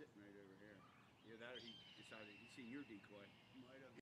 sitting right over here. Either that or he decided he seen your decoy. Might have.